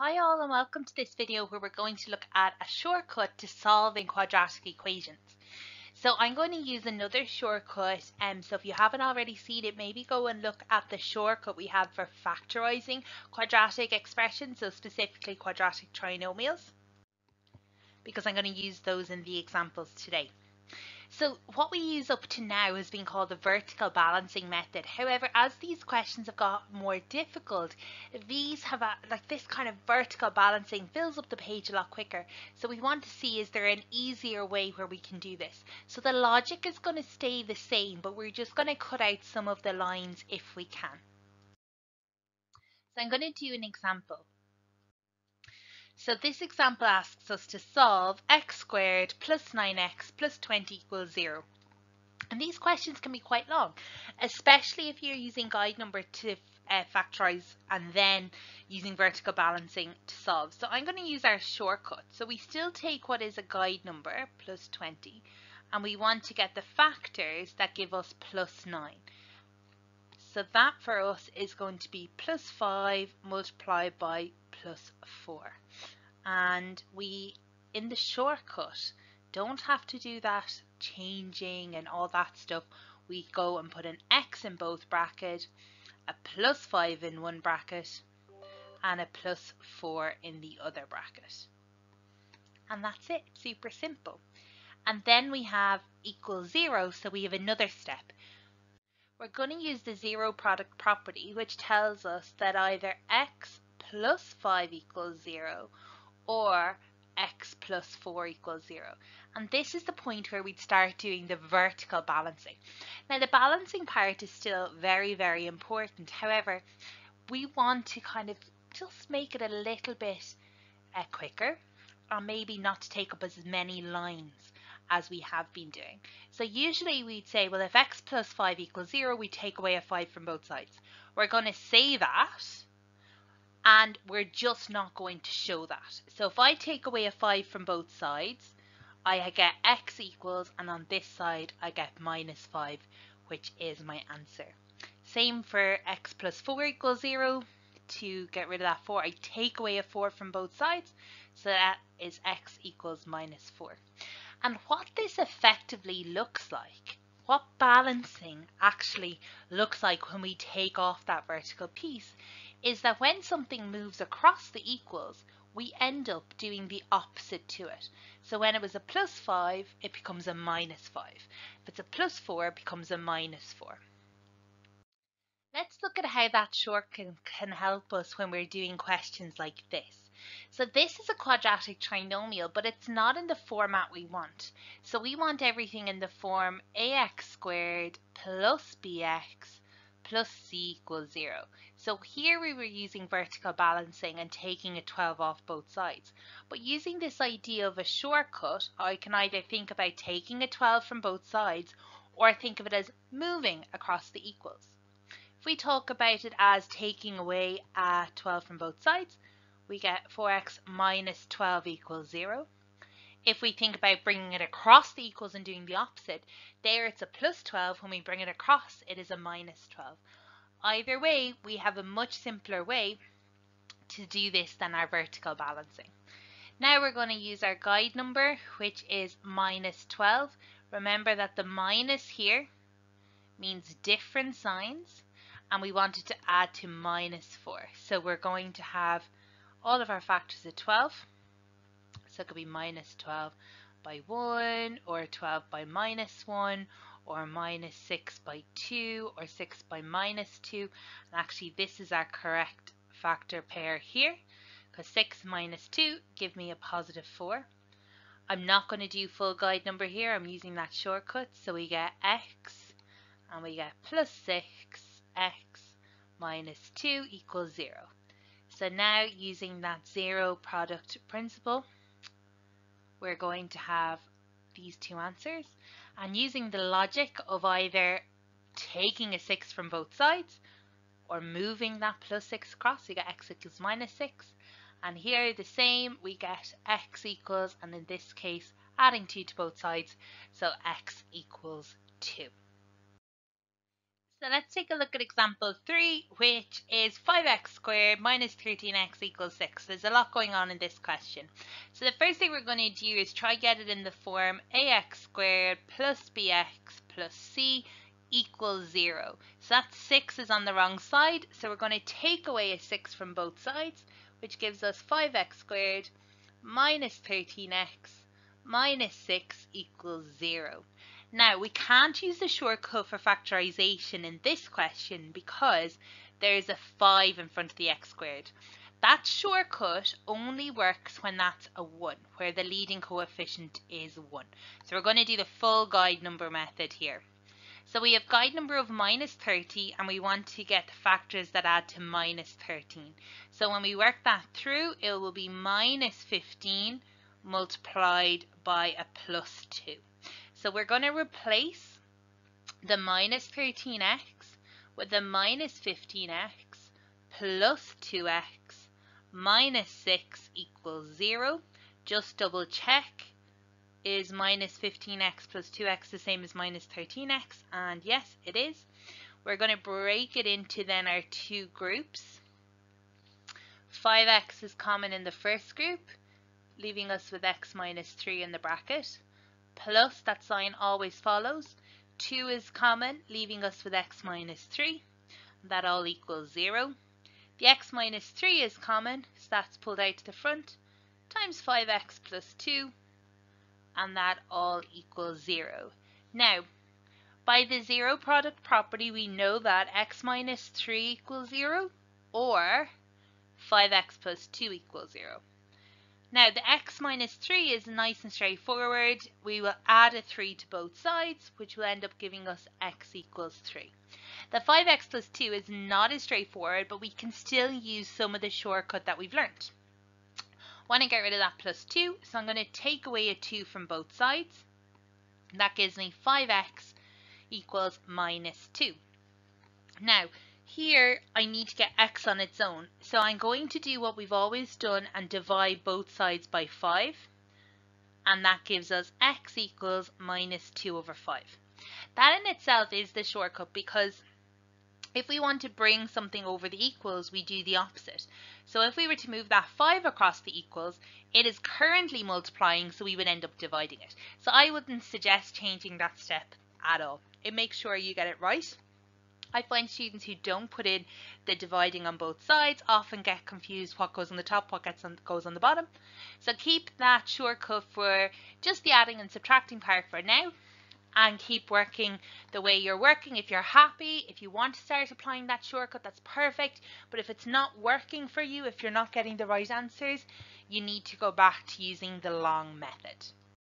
Hi all and welcome to this video where we're going to look at a shortcut to solving quadratic equations. So I'm going to use another shortcut and um, so if you haven't already seen it maybe go and look at the shortcut we have for factorizing quadratic expressions so specifically quadratic trinomials because I'm going to use those in the examples today. So what we use up to now has been called the vertical balancing method. However, as these questions have got more difficult, these have a, like this kind of vertical balancing fills up the page a lot quicker. So we want to see is there an easier way where we can do this. So the logic is going to stay the same, but we're just going to cut out some of the lines if we can. So I'm going to do an example. So this example asks us to solve x squared plus 9x plus 20 equals 0. And these questions can be quite long, especially if you're using guide number to uh, factorize and then using vertical balancing to solve. So I'm going to use our shortcut. So we still take what is a guide number, plus 20, and we want to get the factors that give us plus 9. So that for us is going to be plus 5 multiplied by plus 4. And we, in the shortcut, don't have to do that changing and all that stuff. We go and put an x in both bracket, a plus 5 in one bracket, and a plus 4 in the other bracket. And that's it, super simple. And then we have equals 0, so we have another step. We're going to use the zero product property, which tells us that either x plus 5 equals 0 or x plus 4 equals 0. And this is the point where we'd start doing the vertical balancing. Now the balancing part is still very, very important. However, we want to kind of just make it a little bit uh, quicker or maybe not to take up as many lines as we have been doing. So usually we'd say, well, if x plus 5 equals 0, we take away a 5 from both sides. We're going to say that and we're just not going to show that. So if I take away a 5 from both sides, I get x equals, and on this side I get minus 5, which is my answer. Same for x plus 4 equals 0. To get rid of that 4, I take away a 4 from both sides, so that is x equals minus 4. And what this effectively looks like, what balancing actually looks like when we take off that vertical piece, is that when something moves across the equals, we end up doing the opposite to it. So when it was a plus 5, it becomes a minus 5. If it's a plus 4, it becomes a minus 4. Let's look at how that short can, can help us when we're doing questions like this. So this is a quadratic trinomial, but it's not in the format we want. So we want everything in the form ax squared plus bx plus c equals 0. So here we were using vertical balancing and taking a 12 off both sides. But using this idea of a shortcut, I can either think about taking a 12 from both sides or think of it as moving across the equals. If we talk about it as taking away a 12 from both sides, we get 4x minus 12 equals 0. If we think about bringing it across the equals and doing the opposite, there it's a plus 12. When we bring it across, it is a minus 12. Either way, we have a much simpler way to do this than our vertical balancing. Now we're going to use our guide number, which is minus 12. Remember that the minus here means different signs, and we wanted to add to minus 4. So we're going to have all of our factors at 12. So it could be minus 12 by 1 or 12 by minus 1 or minus 6 by 2 or 6 by minus 2. And actually this is our correct factor pair here because 6 minus 2 give me a positive 4. I'm not going to do full guide number here. I'm using that shortcut. So we get x and we get plus 6 x minus 2 equals 0. So now using that zero product principle, we're going to have these two answers. And using the logic of either taking a 6 from both sides or moving that plus 6 across, we get x equals minus 6 and here the same we get x equals and in this case adding 2 to both sides. So x equals 2. So let's take a look at example 3, which is 5x squared minus 13x equals 6. There's a lot going on in this question. So the first thing we're going to do is try get it in the form ax squared plus bx plus c equals 0. So that 6 is on the wrong side, so we're going to take away a 6 from both sides, which gives us 5x squared minus 13x minus 6 equals 0. Now, we can't use the shortcut for factorization in this question because there's a 5 in front of the x squared. That shortcut only works when that's a 1, where the leading coefficient is 1. So we're going to do the full guide number method here. So we have guide number of minus 30 and we want to get the factors that add to minus 13. So when we work that through, it will be minus 15 multiplied by a plus 2. So we're going to replace the minus 13x with the minus 15x plus 2x minus 6 equals 0. Just double check. Is minus 15x plus 2x the same as minus 13x? And yes, it is. We're going to break it into then our two groups. 5x is common in the first group, leaving us with x minus 3 in the bracket plus that sign always follows. 2 is common, leaving us with x minus 3. That all equals 0. The x minus 3 is common, so that's pulled out to the front, times 5x plus 2, and that all equals 0. Now, by the zero product property, we know that x minus 3 equals 0, or 5x plus 2 equals 0. Now the x minus 3 is nice and straightforward. We will add a 3 to both sides, which will end up giving us x equals 3. The 5x plus 2 is not as straightforward, but we can still use some of the shortcut that we've learned. Want to get rid of that plus 2, so I'm going to take away a 2 from both sides. That gives me 5x equals minus 2. Now, here, I need to get x on its own. So I'm going to do what we've always done and divide both sides by 5. And that gives us x equals minus 2 over 5. That in itself is the shortcut because if we want to bring something over the equals, we do the opposite. So if we were to move that 5 across the equals, it is currently multiplying, so we would end up dividing it. So I wouldn't suggest changing that step at all. It makes sure you get it right. I find students who don't put in the dividing on both sides often get confused what goes on the top, what gets on, goes on the bottom. So keep that shortcut for just the adding and subtracting part for now and keep working the way you're working. If you're happy, if you want to start applying that shortcut, that's perfect. But if it's not working for you, if you're not getting the right answers, you need to go back to using the long method.